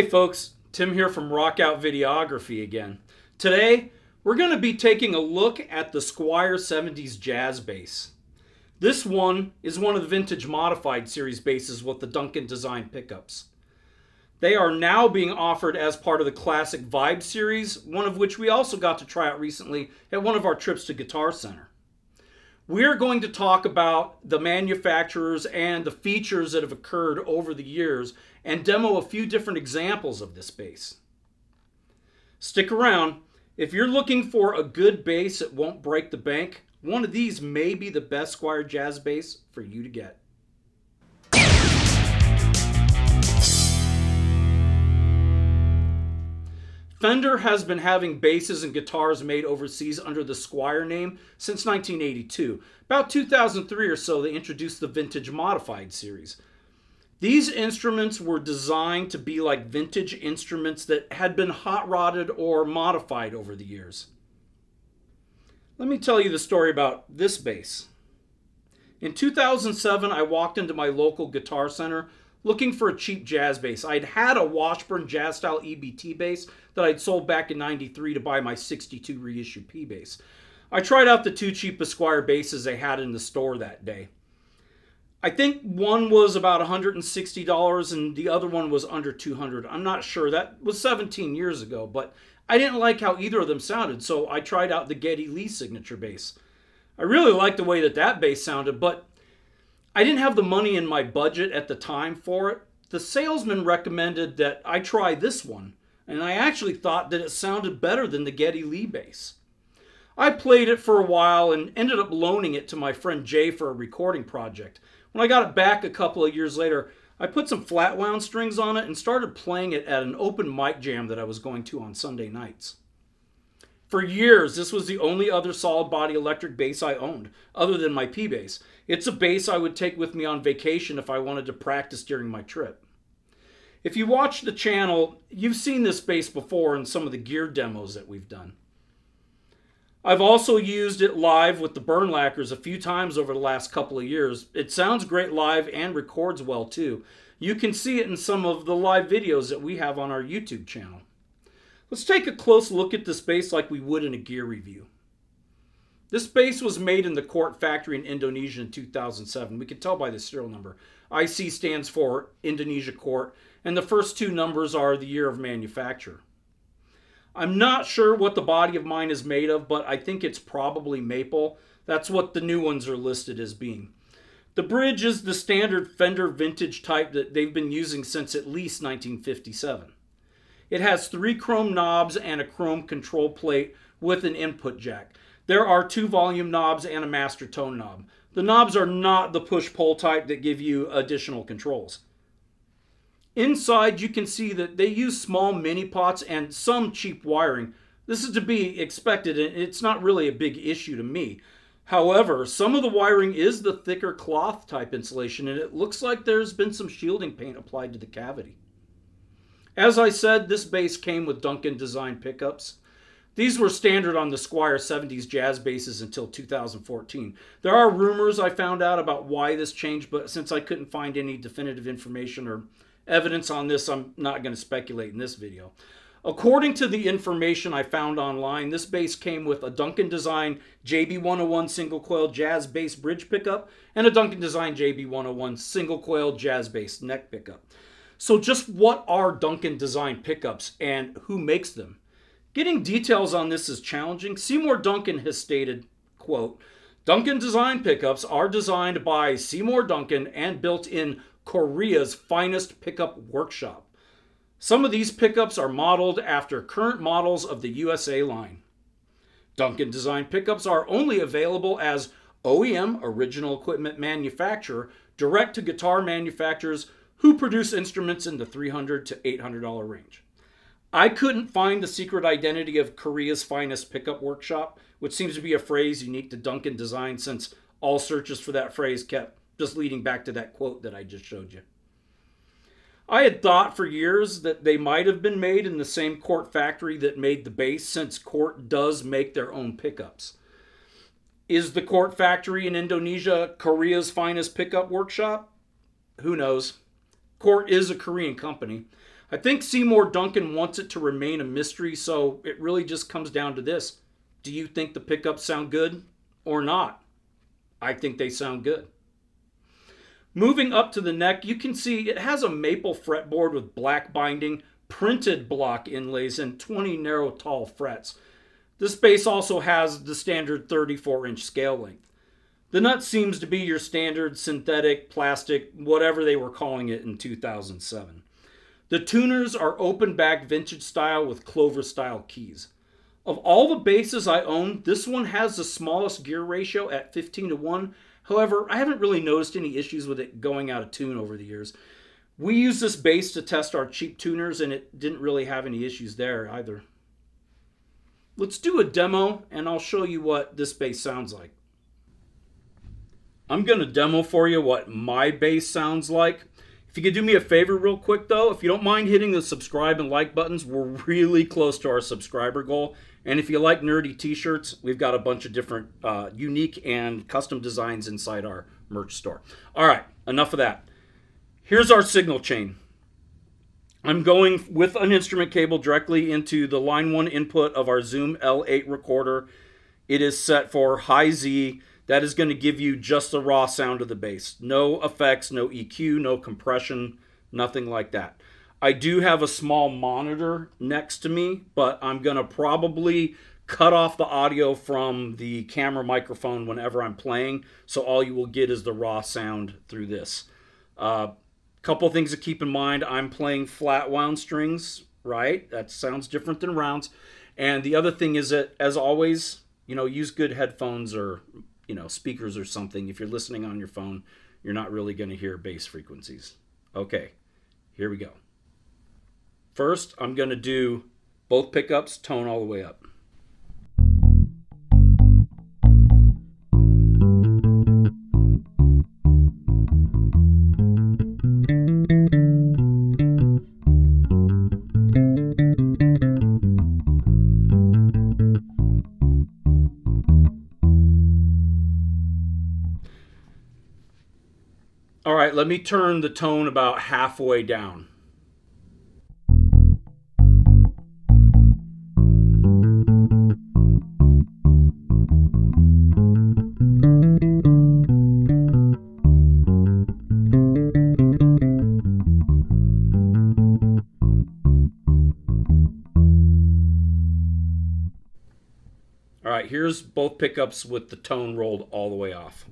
Hey folks, Tim here from Rockout Videography again. Today, we're going to be taking a look at the Squier 70s Jazz bass. This one is one of the vintage modified series basses with the Duncan design pickups. They are now being offered as part of the classic Vibe series, one of which we also got to try out recently at one of our trips to Guitar Center. We're going to talk about the manufacturers and the features that have occurred over the years and demo a few different examples of this bass. Stick around. If you're looking for a good bass that won't break the bank, one of these may be the best Squier Jazz bass for you to get. Fender has been having basses and guitars made overseas under the Squier name since 1982. About 2003 or so, they introduced the Vintage Modified series. These instruments were designed to be like vintage instruments that had been hot rodded or modified over the years. Let me tell you the story about this bass. In 2007, I walked into my local guitar center looking for a cheap jazz bass. I'd had a Washburn jazz style EBT bass that I'd sold back in 93 to buy my 62 reissue P bass. I tried out the two cheap Squier basses they had in the store that day. I think one was about $160 and the other one was under 200. I'm not sure. That was 17 years ago, but I didn't like how either of them sounded, so I tried out the Geddy Lee signature bass. I really liked the way that that bass sounded, but I didn't have the money in my budget at the time for it. The salesman recommended that I try this one, and I actually thought that it sounded better than the Geddy Lee bass. I played it for a while and ended up loaning it to my friend Jay for a recording project. When I got it back a couple of years later, I put some flat wound strings on it and started playing it at an open mic jam that I was going to on Sunday nights. For years, this was the only other solid body electric bass I owned, other than my P bass. It's a bass I would take with me on vacation if I wanted to practice during my trip. If you watch the channel, you've seen this bass before in some of the gear demos that we've done. I've also used it live with the Burnlackers a few times over the last couple of years. It sounds great live and records well too. You can see it in some of the live videos that we have on our YouTube channel. Let's take a close look at this bass like we would in a gear review. This bass was made in the Cort factory in Indonesia in 2007. We can tell by the serial number. IC stands for Indonesia Cort, and the first two numbers are the year of manufacture. I'm not sure what the body of mine is made of, but I think it's probably maple. That's what the new ones are listed as being. The bridge is the standard Fender vintage type that they've been using since at least 1957. It has three chrome knobs and a chrome control plate with an input jack. There are two volume knobs and a master tone knob. The knobs are not the push-pull type that give you additional controls. Inside, you can see that they use small mini pots and some cheap wiring. This is to be expected, and it's not really a big issue to me. However, some of the wiring is the thicker cloth type insulation, and it looks like there's been some shielding paint applied to the cavity. As I said, this bass came with Duncan design pickups. These were standard on the Squier 70s jazz basses until 2014. There are rumors I found out about why this changed, but since I couldn't find any definitive information or evidence on this, I'm not going to speculate in this video. According to the information I found online, this bass came with a Duncan Design JB101 single coil jazz bass bridge pickup and a Duncan Design JB101 single coil jazz bass neck pickup. So just what are Duncan design pickups and who makes them? Getting details on this is challenging. Seymour Duncan has stated, quote, Duncan design pickups are designed by Seymour Duncan and built in Korea's finest pickup workshop. Some of these pickups are modeled after current models of the USA line. Duncan design pickups are only available as OEM original equipment manufacturer direct to guitar manufacturers who produce instruments in the $300 to $800 range. I couldn't find the secret identity of Korea's finest pickup workshop, which seems to be a phrase unique to Duncan Design since all searches for that phrase kept just leading back to that quote that I just showed you. I had thought for years that they might have been made in the same Cort factory that made the bass, since Cort does make their own pickups. Is the Cort factory in Indonesia Korea's finest pickup workshop? Who knows? Cort is a Korean company. I think Seymour Duncan wants it to remain a mystery, so it really just comes down to this. Do you think the pickups sound good or not? I think they sound good. Moving up to the neck, you can see it has a maple fretboard with black binding, printed block inlays, and 20 narrow tall frets. This bass also has the standard 34 inch scale length. The nut seems to be your standard synthetic, plastic, whatever they were calling it in 2007. The tuners are open back vintage style with clover style keys. Of all the basses I own, this one has the smallest gear ratio at 15 to 1. However, I haven't really noticed any issues with it going out of tune over the years. We used this bass to test our cheap tuners and it didn't really have any issues there either. Let's do a demo and I'll show you what this bass sounds like. I'm going to demo for you what my bass sounds like. If you could do me a favor real quick though, if you don't mind hitting the subscribe and like buttons, we're really close to our subscriber goal. And if you like nerdy t-shirts, we've got a bunch of different uh, unique and custom designs inside our merch store. All right, enough of that. Here's our signal chain. I'm going with an instrument cable directly into the line 1 input of our Zoom L8 recorder. It is set for high Z that is going to give you just the raw sound of the bass. No effects, no EQ, no compression, nothing like that. I do have a small monitor next to me, but I'm going to probably cut off the audio from the camera microphone whenever I'm playing, so all you will get is the raw sound through this. A uh, couple things to keep in mind I'm playing flat wound strings, right? That sounds different than rounds. And the other thing is that, as always, you know, use good headphones or you know speakers or something if you're listening on your phone you're not really going to hear bass frequencies. Okay here we go. First i'm going to do both pickups tone all the way up let me turn the tone about halfway down. All right, here's both pickups with the tone rolled all the way off.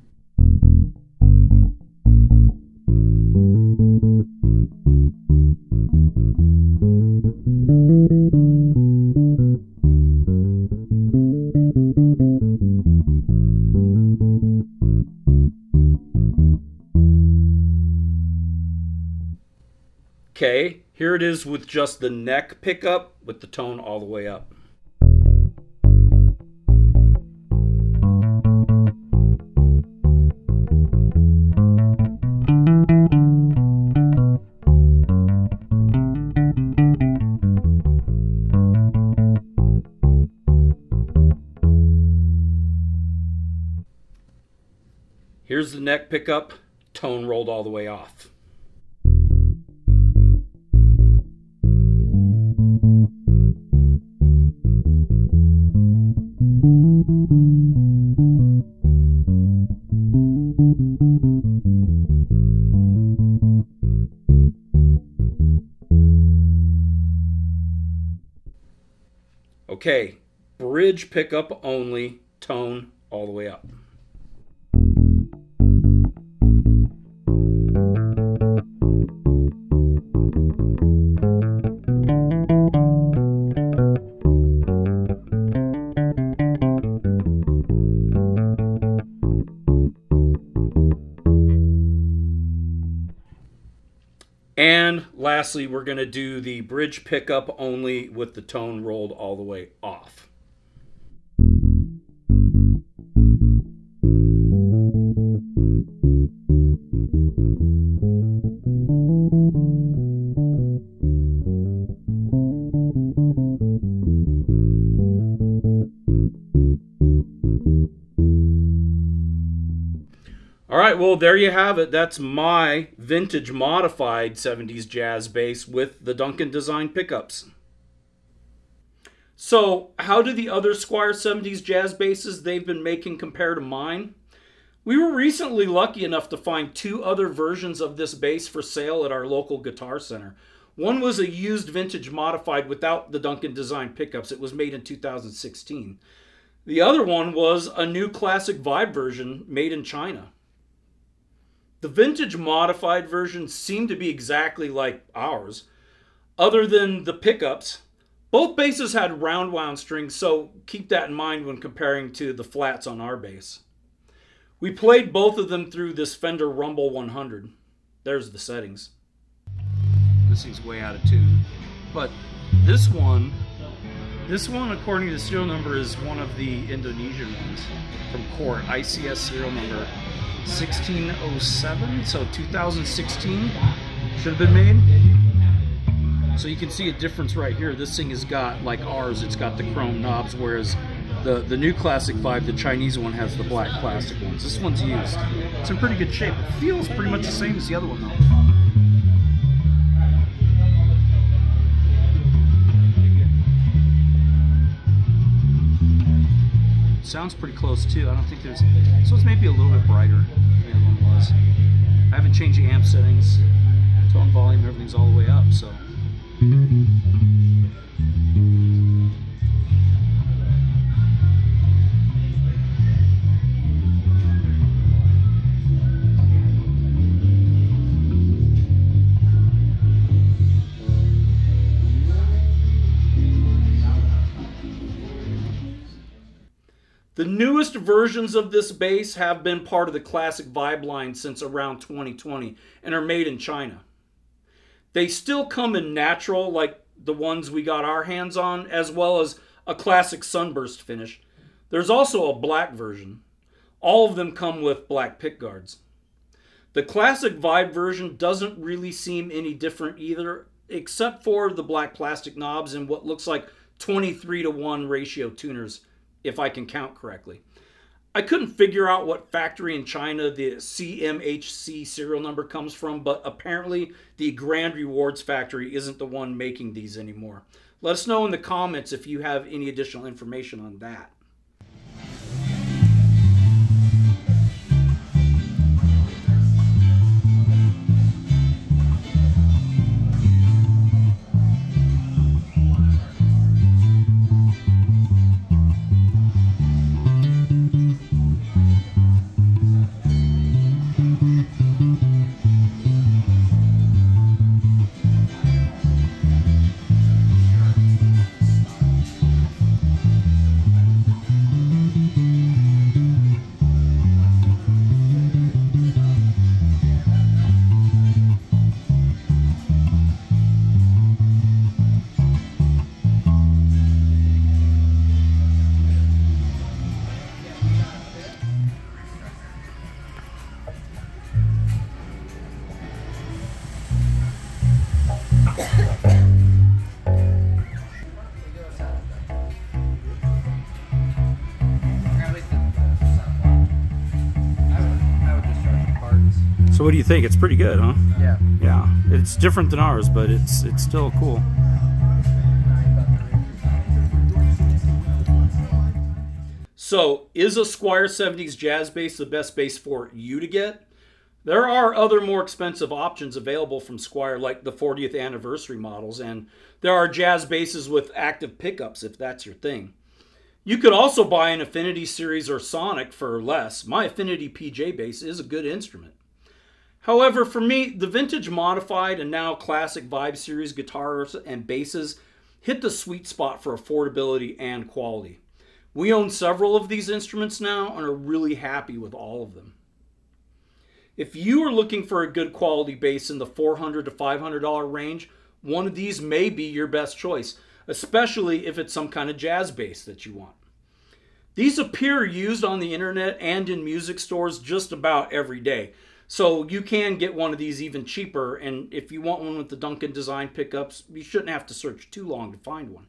Okay, here it is with just the neck pickup with the tone all the way up. Here's the neck pickup, tone rolled all the way off. Okay, bridge pickup only, tone all the way up. Lastly, we're going to do the bridge pickup only with the tone rolled all the way off. All All right, well, there you have it. That's my vintage modified 70s jazz bass with the Duncan design pickups. So, how do the other Squier 70s jazz basses they've been making compare to mine? We were recently lucky enough to find two other versions of this bass for sale at our local guitar center. One was a used vintage modified without the Duncan design pickups. It was made in 2016. The other one was a new classic vibe version made in China. The vintage modified versions seem to be exactly like ours, other than the pickups. Both basses had round wound strings, so keep that in mind when comparing to the flats on our bass. We played both of them through this Fender Rumble 100. There's the settings. This thing's way out of tune. But this one, this one, according to the serial number, is one of the Indonesian ones from Cort, ICS serial number 1607, so 2016 should have been made. So you can see a difference right here. This thing has got, like ours, it's got the chrome knobs, whereas the, the new Classic Vibe, the Chinese one, has the black plastic ones. This one's used. It's in pretty good shape. It feels pretty much the same as the other one, though. Sounds pretty close too. I don't think there's, so it's maybe a little bit brighter than the other one was. I haven't changed the amp settings, tone volume, everything's all the way up, so. The newest versions of this bass have been part of the classic vibe line since around 2020 and are made in China. They still come in natural, like the ones we got our hands on, as well as a classic sunburst finish. There's also a black version. All of them come with black pick guards. The classic vibe version doesn't really seem any different either, except for the black plastic knobs and what looks like 23 to 1 ratio tuners if I can count correctly. I couldn't figure out what factory in China the CMHC serial number comes from, but apparently the Grand Rewards factory isn't the one making these anymore. Let us know in the comments if you have any additional information on that. What do you think? It's pretty good, huh? Yeah. Yeah. It's different than ours, but it's it's still cool. So, is a Squier 70s jazz bass the best bass for you to get? There are other more expensive options available from Squier, like the 40th anniversary models, and there are jazz basses with active pickups if that's your thing. You could also buy an Affinity Series or Sonic for less. My Affinity PJ bass is a good instrument. However, for me, the vintage modified and now classic Vibe series guitars and basses hit the sweet spot for affordability and quality. We own several of these instruments now and are really happy with all of them. If you are looking for a good quality bass in the $400 to $500 range, one of these may be your best choice, especially if it's some kind of jazz bass that you want. These appear used on the internet and in music stores just about every day. So you can get one of these even cheaper, and if you want one with the Duncan design pickups, you shouldn't have to search too long to find one.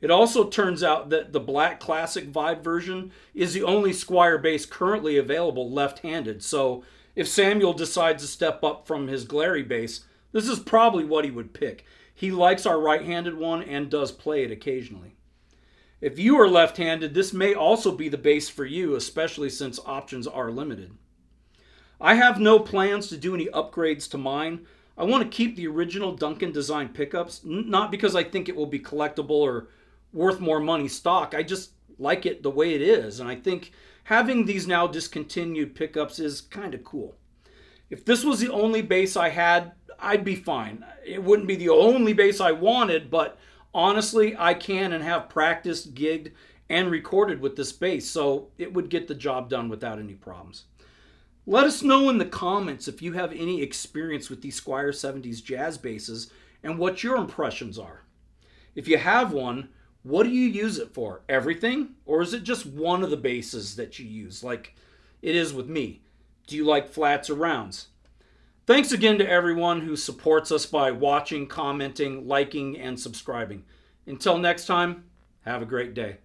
It also turns out that the Black Classic Vibe version is the only Squier bass currently available left-handed. So if Samuel decides to step up from his Glarry bass, this is probably what he would pick. He likes our right-handed one and does play it occasionally. If you are left-handed, this may also be the bass for you, especially since options are limited. I have no plans to do any upgrades to mine. I want to keep the original Duncan design pickups, not because I think it will be collectible or worth more money stock. I just like it the way it is, and I think having these now discontinued pickups is kind of cool. If this was the only bass I had, I'd be fine. It wouldn't be the only bass I wanted, but honestly, I can and have practiced, gigged, and recorded with this bass, so it would get the job done without any problems. Let us know in the comments if you have any experience with these Squier 70s jazz basses and what your impressions are. If you have one, what do you use it for? Everything? Or is it just one of the basses that you use, like it is with me? Do you like flats or rounds? Thanks again to everyone who supports us by watching, commenting, liking, and subscribing. Until next time, have a great day.